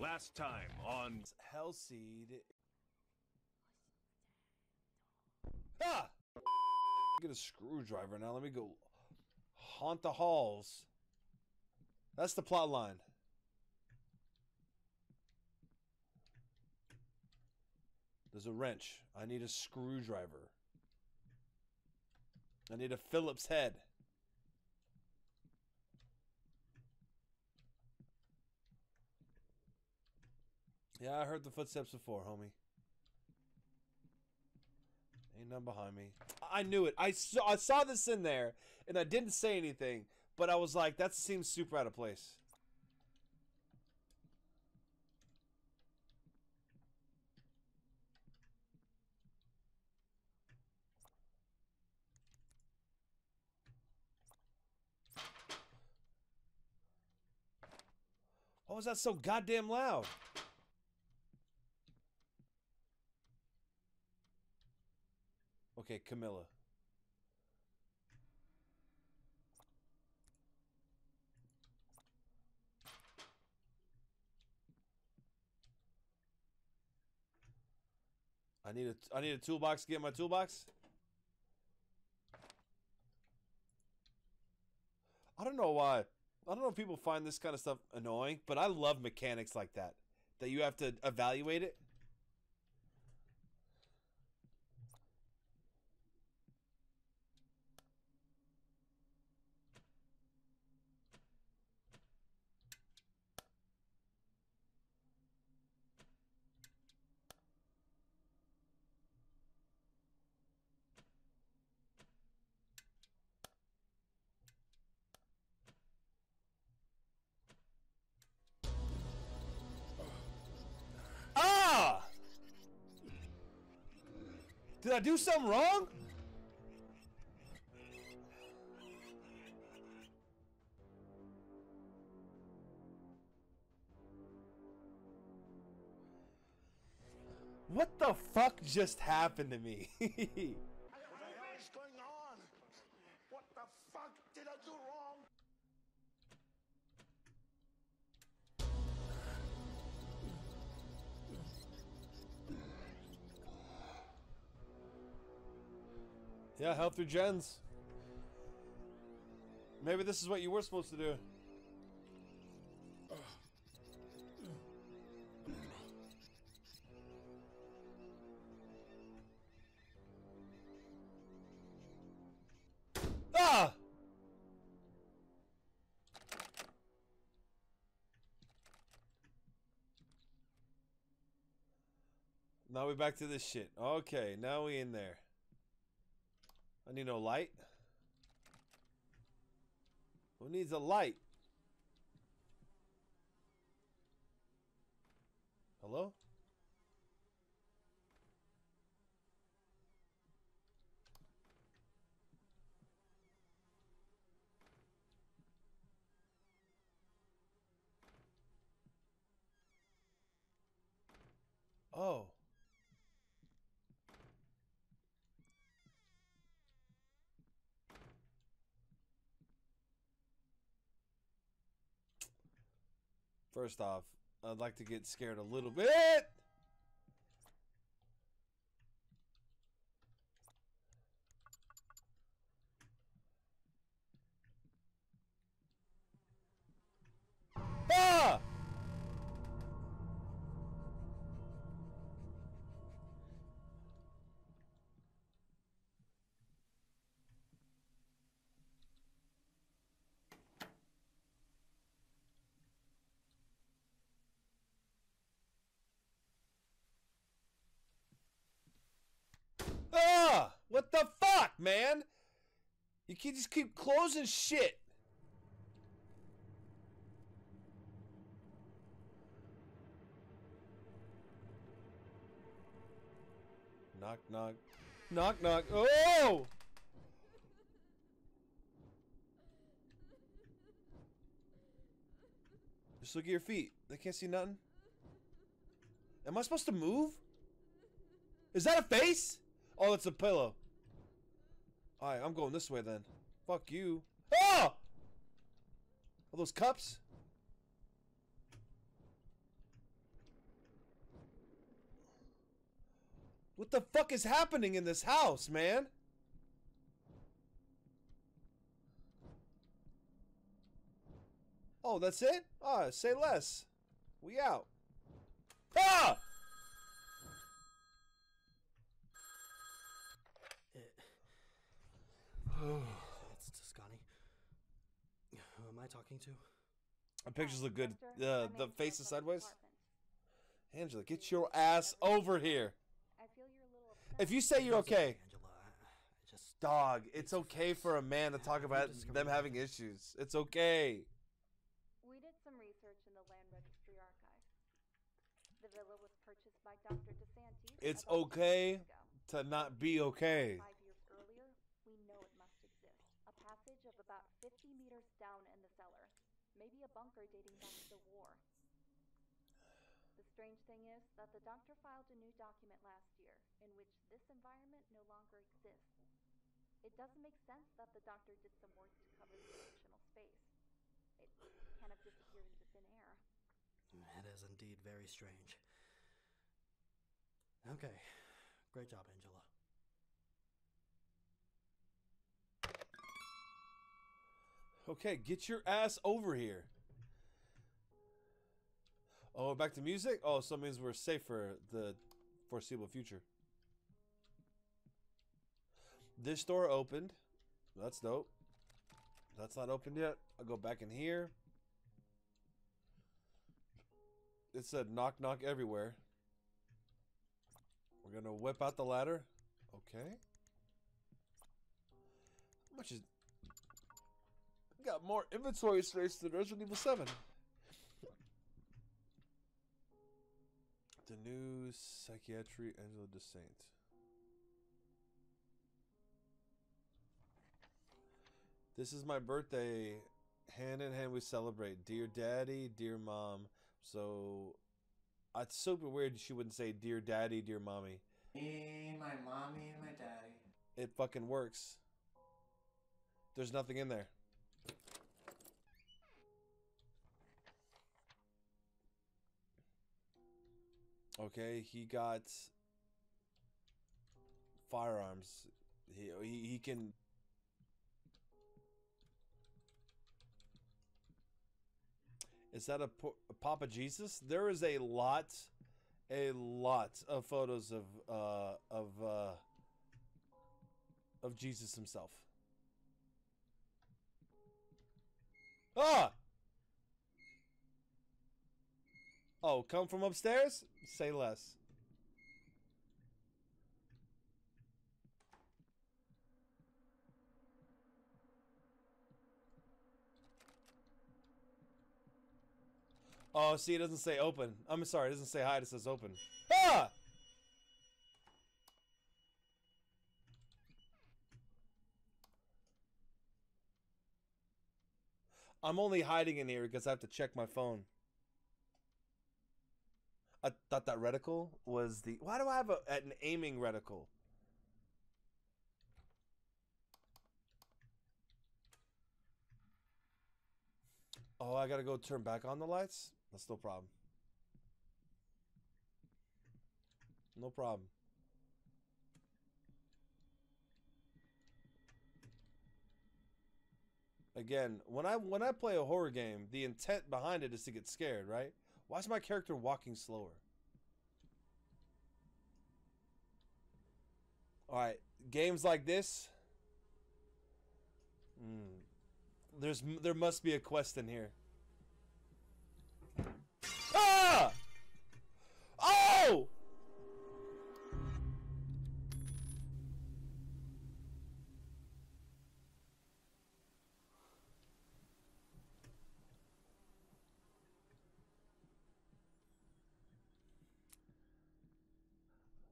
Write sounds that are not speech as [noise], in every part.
Last time on Hellseed. Ah! Get a screwdriver now. Let me go haunt the halls. That's the plot line. There's a wrench. I need a screwdriver. I need a Phillips head. Yeah, I heard the footsteps before, homie. Ain't none behind me. I knew it. I saw I saw this in there, and I didn't say anything, but I was like, that seems super out of place. Why was that so goddamn loud? Okay, Camilla. I need a I need a toolbox to get my toolbox. I don't know why. I don't know if people find this kind of stuff annoying, but I love mechanics like that. That you have to evaluate it. Did I do something wrong? What the fuck just happened to me? [laughs] yeah, health through gens. Maybe this is what you were supposed to do. Ah! Now we're back to this shit. Okay, now we in there. I need no light. Who needs a light? Hello? Oh. First off, I'd like to get scared a little bit. What the fuck, man? You can just keep closing shit. Knock, knock. Knock, knock. Oh! Just look at your feet. They can't see nothing. Am I supposed to move? Is that a face? Oh, it's a pillow. Alright, I'm going this way then. Fuck you. Ah! Are those cups? What the fuck is happening in this house, man? Oh, that's it? Ah, say less. We out. Ah! [sighs] It's Toscani. Who am I talking to? The pictures look good. Chester, Uh, the Angela face is sideways. Angela, get your ass over here. I feel you're a little upset. If you say you're okay, okay, Angela. I, I just. dog, it's okay for a man to talk [sighs] about them having issues. It's okay. We did some research in the land registry archives. The villa was purchased by Dr. DeSantis. It's okay to not be okay. Five years earlier, we know it must exist. A passage of about 50 meters down in the cellar. Maybe a bunker dating back to the war. The strange thing is that the doctor filed a new document last year in which this environment no longer exists. It doesn't make sense that the doctor did some work to cover the additional space. It kind of disappeared into thin air. It is indeed very strange. Okay. Great job, Angela. Okay, get your ass over here. Oh, back to music? Oh, so means we're safe for the foreseeable future. This door opened. That's dope. That's not opened yet. I'll go back in here. It said knock knock everywhere. We're gonna whip out the ladder. Okay. How much is got more inventory space than Resident Evil 7. New psychiatry Angela de Saint. This is my birthday. Hand in hand we celebrate. Dear daddy, dear mom. So it's super weird she wouldn't say dear daddy, dear mommy. Me, my mommy, and my daddy. It fucking works. There's nothing in there. Okay, he got firearms. He he, he can Is that a, a Papa Jesus? There is a lot a lot of photos of uh of uh of Jesus himself. Ah! Oh, come from upstairs? Say less. Oh, see, it doesn't say open. I'm sorry, it doesn't say hide, it says open. Ah! I'm only hiding in here because I have to check my phone. I thought that reticle was the. Why do I have a, an aiming reticle? Oh, I gotta go turn back on the lights? That's no problem. No problem. Again, when I when I play a horror game, the intent behind it is to get scared, right? Why is my character walking slower? All right, games like this. Hmm. There's there must be a quest in here.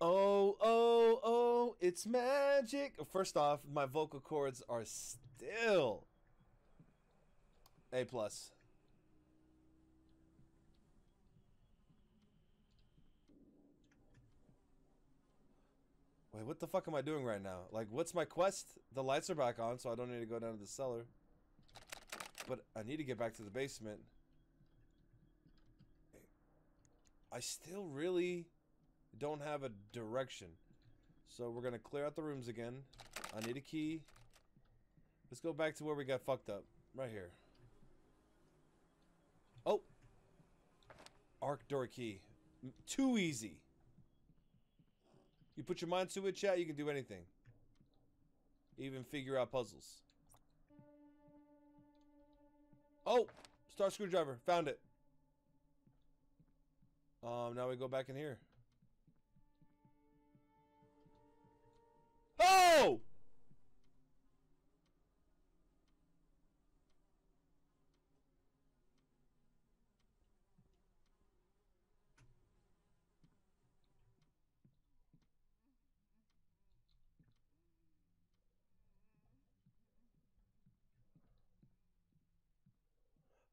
Oh, oh, oh, it's magic. First off, my vocal cords are still A plus. Wait, what the fuck am I doing right now? Like, what's my quest? The lights are back on, so I don't need to go down to the cellar. But I need to get back to the basement. I still really don't have a direction. So we're gonna clear out the rooms again. I need a key. Let's go back to where we got fucked up. Right here. Oh! Arc door key. Too easy. You put your mind to it, chat, you can do anything. Even figure out puzzles. Oh! Star screwdriver. Found it. Um, now we go back in here. Oh!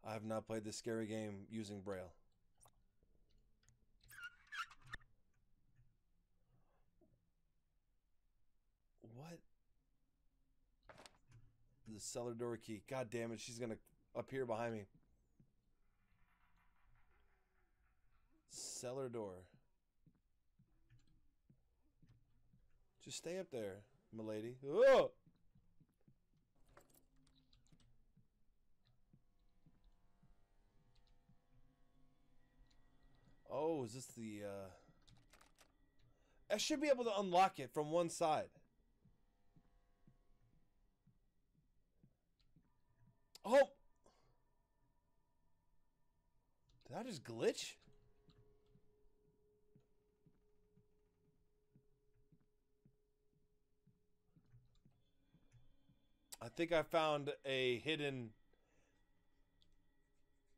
I have not played this scary game using Braille. What? The cellar door key. God damn it, she's gonna appear behind me. Cellar door. Just stay up there, milady. Oh! Oh, is this the, uh... I should be able to unlock it from one side. Oh! Did I just glitch? I think I found a hidden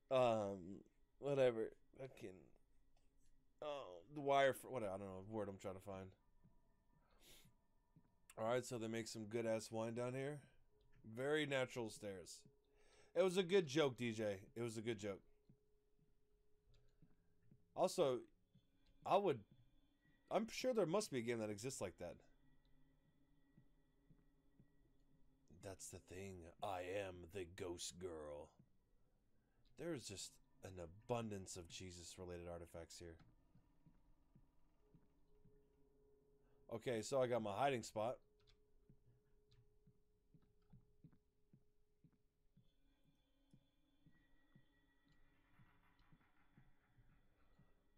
um whatever fucking oh the wire for what I don't know word I'm trying to find. All right, so they make some good ass wine down here. Very natural stairs. It was a good joke, DJ. It was a good joke. Also, I would I'm sure there must be a game that exists like that. That's the thing. I am the ghost girl. There's just an abundance of Jesus related artifacts here. Okay, so I got my hiding spot.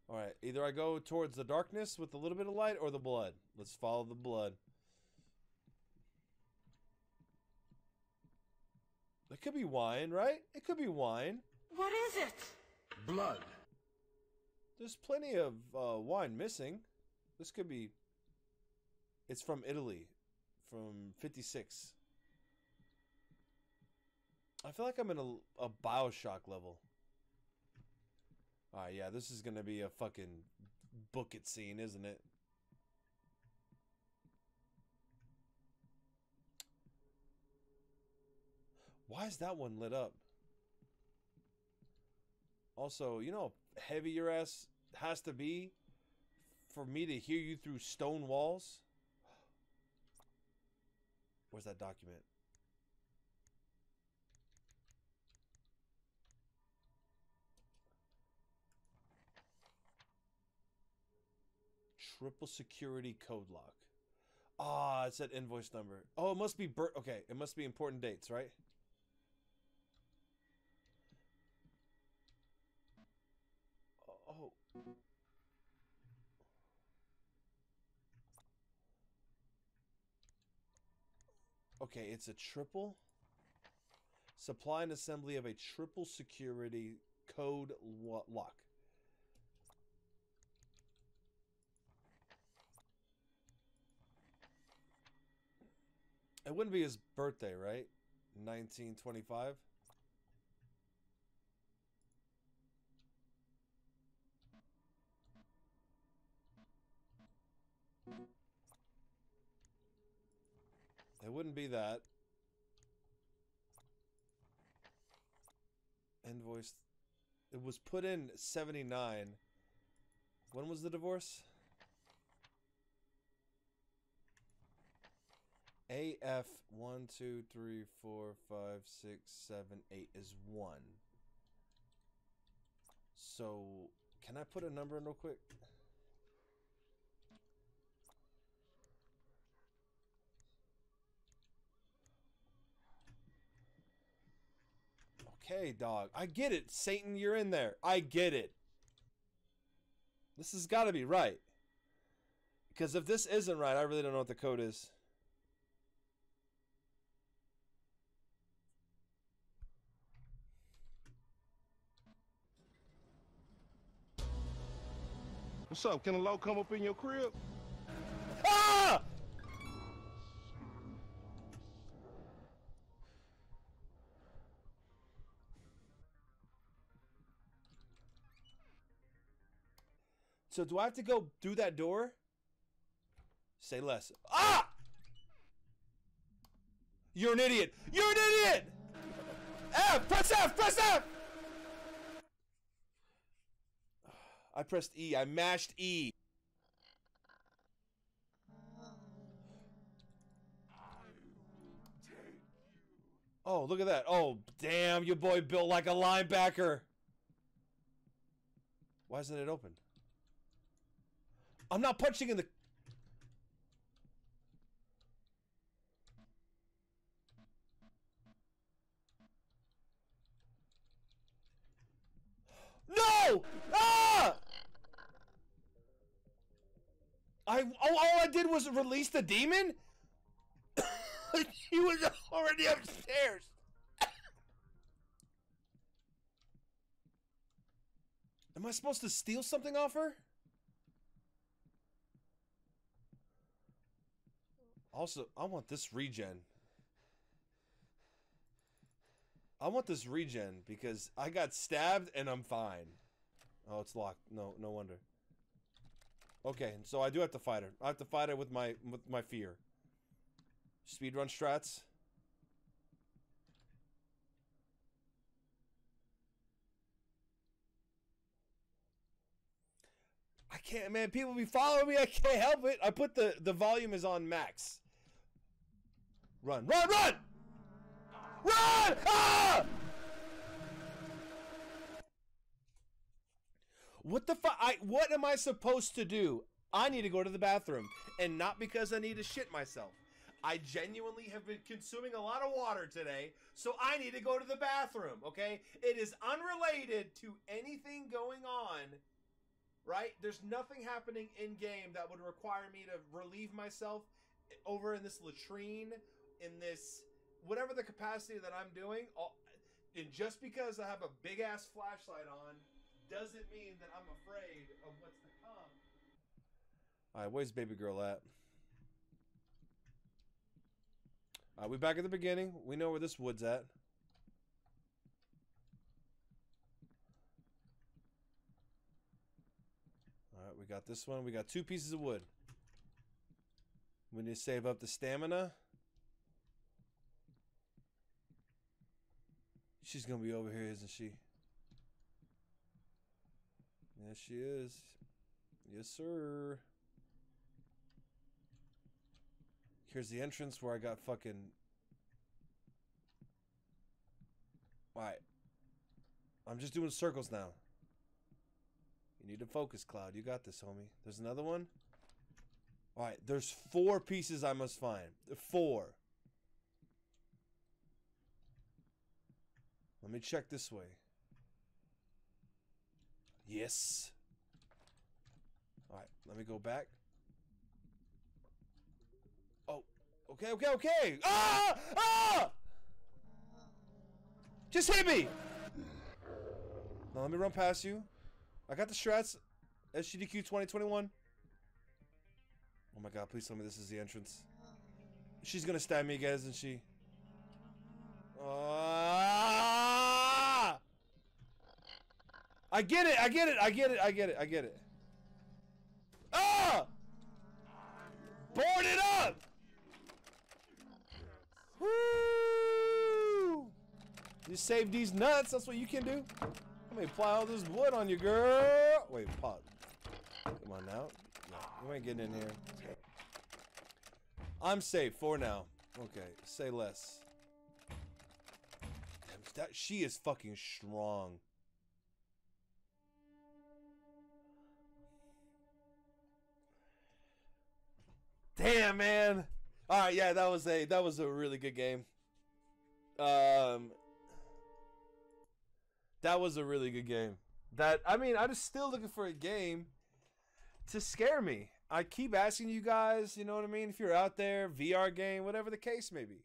All right, either I go towards the darkness with a little bit of light or the blood. Let's follow the blood. It could be wine, right? It could be wine. What is it? Blood. There's plenty of uh, wine missing. This could be. It's from Italy, from '56. I feel like I'm in a, a Bioshock level. Alright, yeah, this is gonna be a fucking book it scene, isn't it? Why is that one lit up? Also, you know heavy your ass has to be for me to hear you through stone walls? Where's that document? Triple security code lock. Ah, it said invoice number. Oh, it must be bir- okay. It must be important dates, right? Oh. Okay, it's a triple supply and assembly of a triple security code lo- lock. It wouldn't be his birthday, right? 1925. It wouldn't be that. Invoice. It was put in 79. When was the divorce? AF one two three four five six seven eight is one. So can I put a number in real quick? Okay, dog. I get it. Satan, you're in there. I get it. This has got to be right. Because if this isn't right, I really don't know what the code is. What's up? Can a low come up in your crib? Ah! So do I have to go through that door? Say less. Ah! You're an idiot. You're an idiot. F. Press F. Press F. I pressed E. I mashed E. Oh, look at that. Oh, damn, your boy built like a linebacker. Why isn't it open? I'm not punching in the. No! Ah! I all, all I did was release the demon. [laughs] he was already upstairs. [laughs] Am I supposed to steal something off her? Also, I want this regen. I want this regen because I got stabbed and I'm fine. Oh, it's locked. No, no wonder. Okay, so I do have to fight her. I have to fight her with my with my fear. Speedrun strats. I can't, man. People be following me. I can't help it. I put the the volume is on max. Run, run, run! Run! Ah! What the fuck? I what am I supposed to do? I need to go to the bathroom, and not because I need to shit myself. I genuinely have been consuming a lot of water today, so I need to go to the bathroom. Okay, it is unrelated to anything going on. Right? There's nothing happening in game that would require me to relieve myself over in this latrine, in this whatever the capacity that I'm doing. And just because I have a big ass flashlight on doesn't mean that I'm afraid of what's to come. All right, where's baby girl at? All right, we're back at the beginning. We know where this wood's at. All right, we got this one. We got two pieces of wood. We need to save up the stamina. She's gonna be over here, isn't she? Yes, she is. Yes, sir. Here's the entrance where I got fucking. Alright. I'm just doing circles now. You need to focus, Kloud. You got this, homie. There's another one. Alright, there's four pieces I must find. Four. Let me check this way. Yes. Alright, let me go back. Oh, okay, okay, okay. Ah! Ah! Just hit me! Now let me run past you. I got the strats. SGDQ 2021. Oh my god, please tell me this is the entrance. She's gonna stab me again, isn't she? Ah! I get it, I get it, I get it, I get it, I get it. Ah! Board it up! Woo! You save these nuts, that's what you can do. Let me apply all this wood on you, girl. Wait, pause. Come on now. No, you ain't getting in here. I'm safe for now. Okay, say less. Damn, that she is fucking strong. Damn, man. All right, yeah, that was a that was a really good game. Um, That was a really good game. That I mean, I'm just still looking for a game to scare me. I keep asking you guys, you know what I mean? If you're out there, VR game, whatever the case may be.